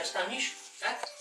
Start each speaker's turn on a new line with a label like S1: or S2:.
S1: Chcesz tam iść? Tak?